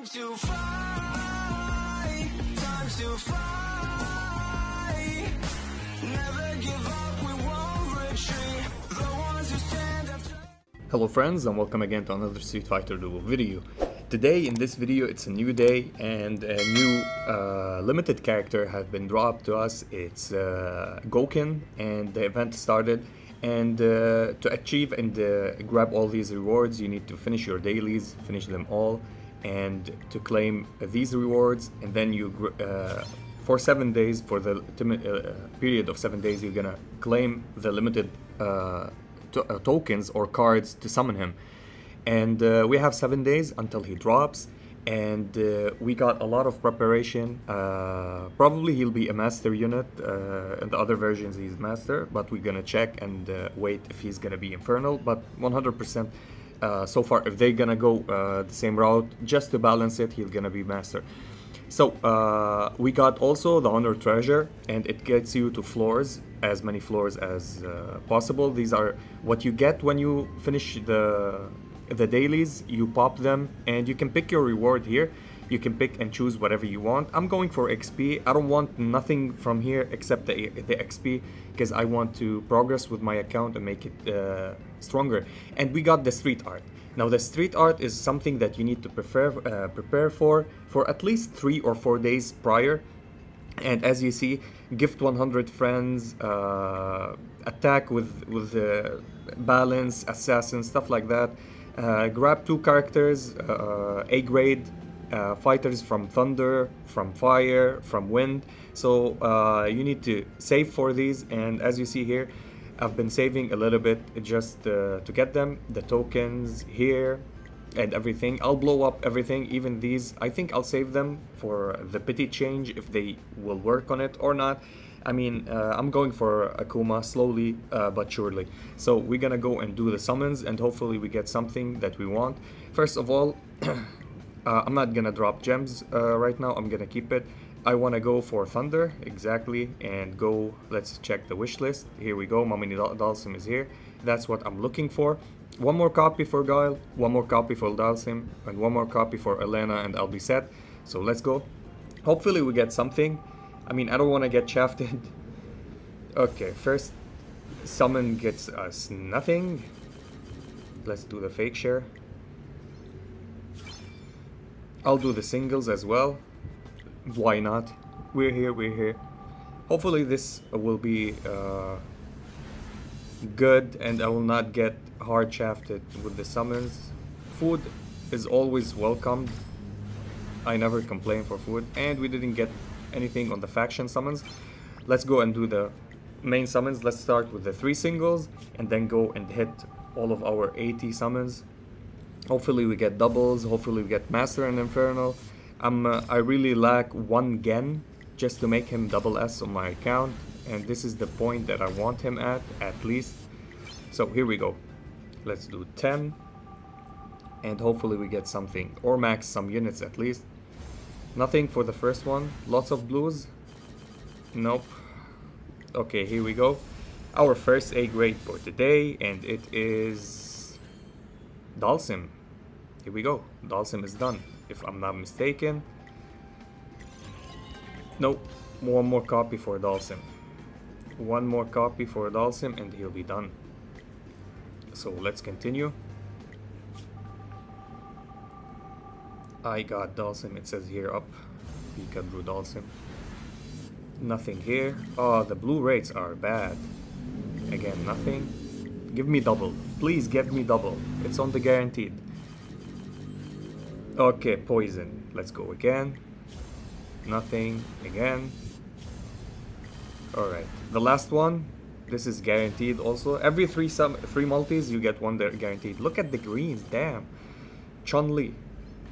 Time to fly, time to fly. Never give up, we won't retreat. Hello friends and welcome again to another Street Fighter Duel video. Today in this video it's a new day and a new uh, limited character has been dropped to us. It's uh, and the event started and uh, to achieve and uh, grab all these rewards you need to finish your dailies, finish them all and to claim these rewards and then you uh, for seven days for the uh, period of seven days you're gonna claim the limited uh, to- uh, tokens or cards to summon him. And uh, we have seven days until he drops and uh, we got a lot of preparation. Uh, probably he'll be a master unit uh, in the other versions he's master but we're gonna check and uh, wait if he's gonna be infernal but 100% uh, so far if they're gonna go uh, the same route just to balance it he's gonna be master so uh, we got also the honor treasure, and it gets you to floors, as many floors as uh, possible. These are what you get when you finish the the dailies. You pop them, and you can pick your reward here. You can pick and choose whatever you want. I'm going for XP. I don't want nothing from here except the, the XP because I want to progress with my account and make it uh, stronger. And we got the street art. Now the street art is something that you need to prepare uh, prepare for for at least three or four days prior. And as you see, gift 100 friends, uh, attack with with uh, balance, assassin, stuff like that. Uh, grab two characters, uh, A grade uh, fighters from thunder, from fire, from wind. So uh, you need to save for these. And as you see here, I've been saving a little bit just uh, to get them, the tokens here and everything. I'll blow up everything, even these. I think I'll save them for the pity change if they will work on it or not. I mean, uh, I'm going for Akuma slowly uh, but surely. So we're gonna go and do the summons and hopefully we get something that we want. First of all, uh, I'm not gonna drop gems uh, right now, I'm gonna keep it. I want to go for Thunder, exactly, and go, let's check the wish list. Here we go, Mamini Dal- Dhalsim is here. That's what I'm looking for. One more copy for Guile, one more copy for Dhalsim, and one more copy for Elena, and I'll be set. So let's go. Hopefully we get something. I mean, I don't want to get shafted. okay, first summon gets us nothing. Let's do the fake share. I'll do the singles as well why not? We're here, we're here. Hopefully this will be uh, good and I will not get hard shafted with the summons. Food is always welcomed. I never complain for food and we didn't get anything on the faction summons. Let's go and do the main summons. Let's start with the three singles and then go and hit all of our 80 summons. Hopefully we get doubles, hopefully we get Master and Infernal. I'm, uh, I really lack one Gen just to make him double S on my account and this is the point that I want him at at least. So here we go. Let's do 10 and hopefully we get something or max some units at least. Nothing for the first one. Lots of blues. Nope. Okay, here we go. Our first A grade for today and it is Dhalsim. Here we go. Dhalsim is done if I'm not mistaken. Nope, one more copy for Dhalsim. One more copy for Dhalsim and he'll be done. So let's continue. I got Dhalsim, it says here up. Pika Drew Dhalsim. Nothing here. Oh, the blue rates are bad. Again, nothing. Give me double. Please give me double. It's on the guaranteed. Okay, poison. Let's go again. Nothing. Again. Alright. The last one. This is guaranteed also. Every three sum three multis you get one there guaranteed. Look at the greens, damn. Chun Li.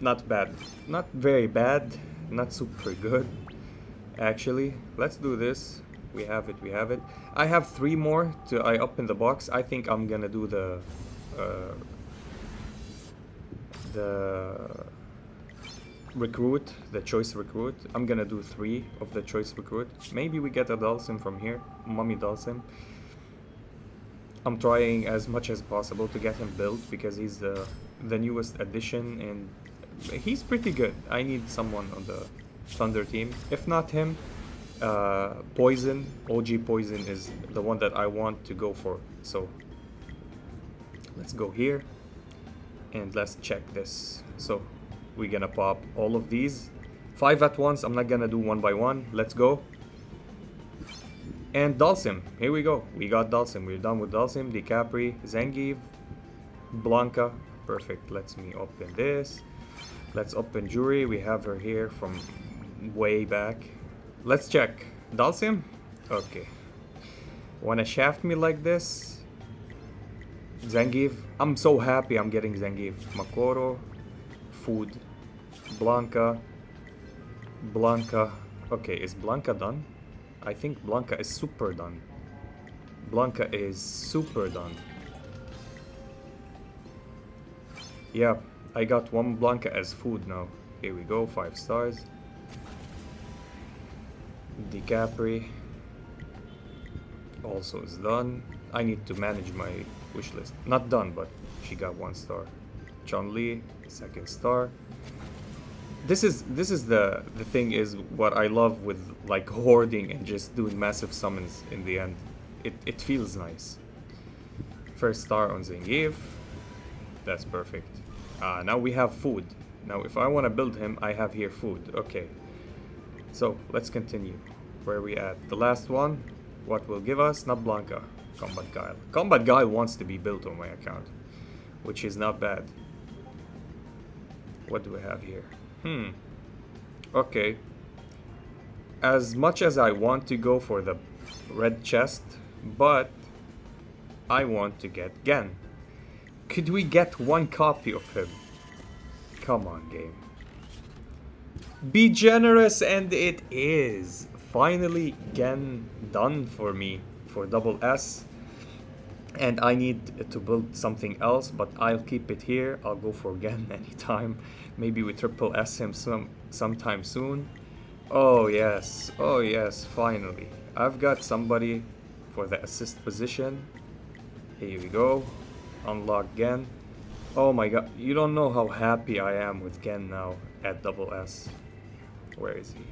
Not bad. Not very bad. Not super good. Actually. Let's do this. We have it, we have it. I have three more to I open the box. I think I'm gonna do the uh, the recruit, the choice recruit. I'm gonna do three of the choice recruit. Maybe we get a Dhalsim from here, Mummy Dhalsim. I'm trying as much as possible to get him built because he's the the newest addition and he's pretty good. I need someone on the Thunder team. If not him, uh, Poison, OG Poison is the one that I want to go for. So let's go here and let's check this. So we're gonna pop all of these. Five at once, I'm not gonna do one by one. Let's go. And Dhalsim, here we go. We got Dhalsim, we're done with Dhalsim, Decapre, Zangief, Blanka. Perfect, let's me open this. Let's open Juri, we have her here from way back. Let's check. Dhalsim? Okay. Wanna shaft me like this? Zangief? I'm so happy I'm getting Zangief. Makoto. Food. Blanka. Blanka. Okay, is Blanka done? I think Blanka is super done. Blanka is super done. Yeah, I got one Blanka as food now. Here we go, five stars. Decapre also is done. I need to manage my wish list. Not done, but she got one star. Chun Li, second star. This is this is the the thing is what I love with like hoarding and just doing massive summons in the end. It it feels nice. First star on Zangief. That's perfect. Uh, now we have food. Now if I want to build him, I have here food. Okay. So let's continue. Where we at? The last one. What will give us? Not Blanka. Combat Guile. Combat Guile wants to be built on my account. Which is not bad. What do we have here? Hmm. Okay. As much as I want to go for the red chest, but I want to get Gen. Could we get one copy of him? Come on, game. Be generous, and it is. Finally, Gen done for me for double S. And I need to build something else, but I'll keep it here. I'll go for Gen anytime. Maybe we triple S him some sometime soon. Oh yes, oh yes, finally. I've got somebody for the assist position. Here we go. Unlock Gen. Oh my god, you don't know how happy I am with Gen now at double S. Where is he?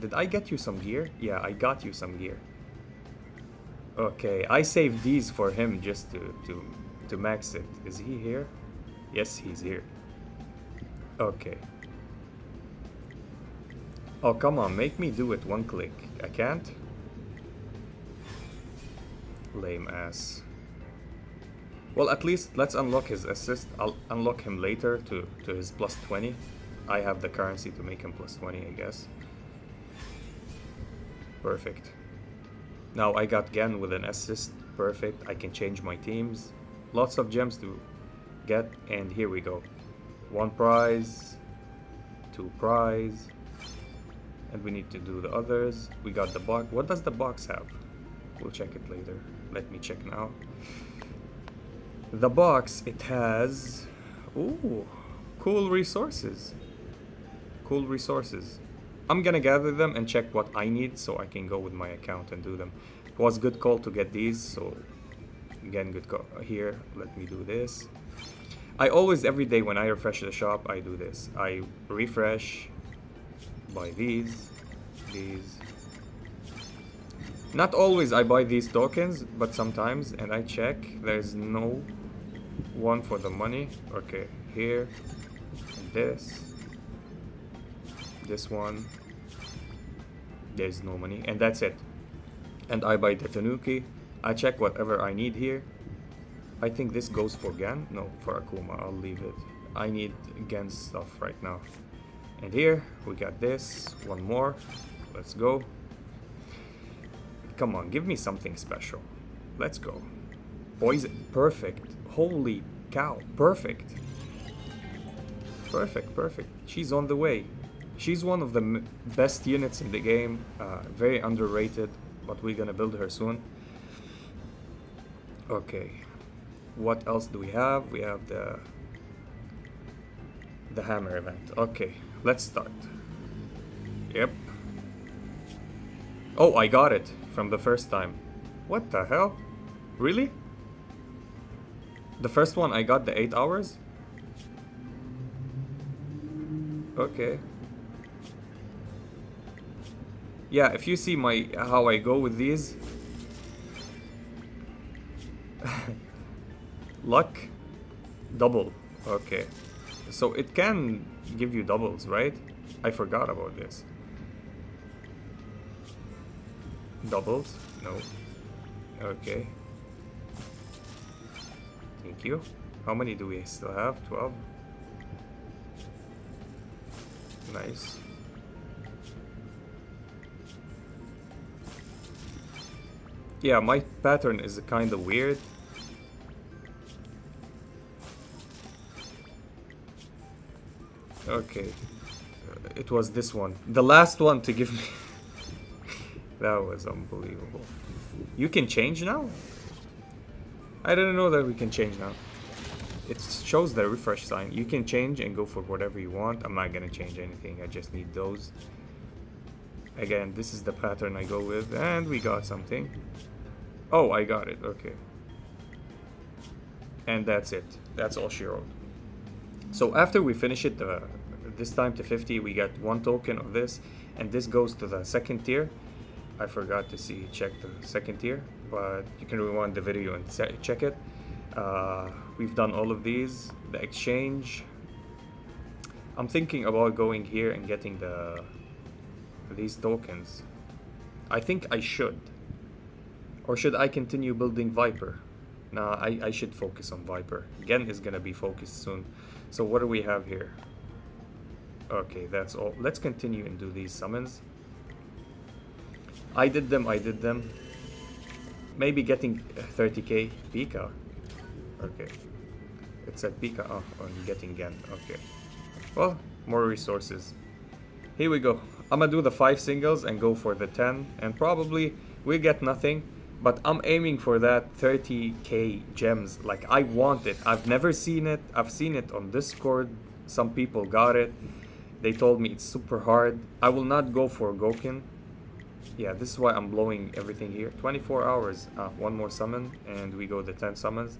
Did I get you some gear? Yeah, I got you some gear. Okay, I saved these for him just to, to, to max it. Is he here? Yes, he's here. Okay. Oh, come on, make me do it one click. I can't? Lame ass. Well, at least let's unlock his assist. I'll unlock him later to, to his plus 20. I have the currency to make him plus 20, I guess. Perfect. Now I got Gen with an assist. Perfect. I can change my teams. Lots of gems to get. And here we go. One prize. Two prize. And we need to do the others. We got the box. What does the box have? We'll check it later. Let me check now. The box, it has... Ooh, cool resources. Cool resources. I'm gonna gather them and check what I need so I can go with my account and do them. It was good call to get these, so again, good call. Here, let me do this. I always, every day when I refresh the shop, I do this. I refresh, buy these, these. Not always I buy these tokens, but sometimes, and I check, there's no one for the money. Okay, here, this, this one. There's no money, and that's it. And I buy the Tanuki. I check whatever I need here. I think this goes for Gan No, for Akuma. I'll leave it. I need Gen stuff right now. And here, we got this. One more. Let's go. Come on, give me something special. Let's go. Poison. Perfect. Holy cow. Perfect. Perfect, perfect. She's on the way. She's one of the best units in the game. Uh, very underrated, but we're gonna build her soon. Okay. What else do we have? We have the the hammer event. Okay, let's start. Yep. Oh, I got it from the first time. What the hell? Really? The first one I got the 8 hours? Okay. Yeah, if you see my how I go with these, luck, double. Okay, so it can give you doubles, right? I forgot about this. Doubles? No. Okay. Thank you. How many do we still have? 12? Nice. Yeah, my pattern is kind of weird. Okay. Uh, It was this one. The last one to give me. that was unbelievable. You can change now? I didn't know that we can change now. It shows the refresh sign. You can change and go for whatever you want. I'm not gonna change anything. I just need those. Again, this is the pattern I go with. And we got something. Oh, I got it. Okay. And that's it. That's all she wrote. So after we finish it, uh, this time to 50, we get one token of this, and this goes to the second tier. I forgot to see check the second tier, but you can rewind the video and check it. Uh, we've done all of these. The exchange. I'm thinking about going here and getting the these tokens. I think I should. Or should I continue building Viper? Nah, I, I should focus on Viper. Gen is gonna be focused soon. So what do we have here? Okay, that's all. Let's continue and do these summons. I did them, I did them. Maybe getting 30k Pika. Okay. It said Pika. Oh, oh I'm getting Gen. Okay. Well, more resources. Here we go. I'm gonna do the 5 singles and go for the 10. And probably we get nothing. But I'm aiming for that 30k gems. Like, I want it. I've never seen it. I've seen it on Discord. Some people got it. They told me it's super hard. I will not go for Gouken. Yeah, this is why I'm blowing everything here. 24 hours. Ah, one more summon. And we go the 10 summons.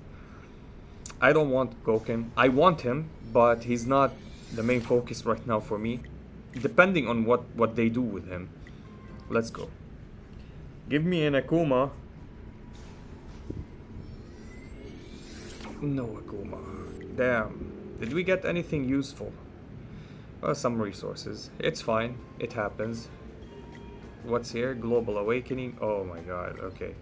I don't want Gouken. I want him, but he's not the main focus right now for me. Depending on what, what they do with him. Let's go. Give me an Akuma. No Akuma. Damn. Did we get anything useful? Well, some resources. It's fine. It happens. What's here? Global Awakening. Oh my god. Okay.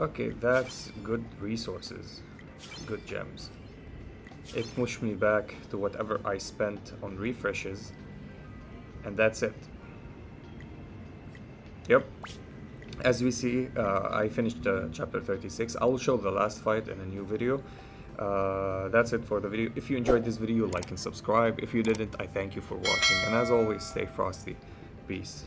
Okay, that's good resources. Good gems. It pushed me back to whatever I spent on refreshes. And that's it. Yep. As we see, uh, I finished uh, chapter 36. I will show the last fight in a new video. Uh, that's it for the video. If you enjoyed this video, like and subscribe. If you didn't, I thank you for watching. And as always, stay frosty. Peace.